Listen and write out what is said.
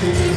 see.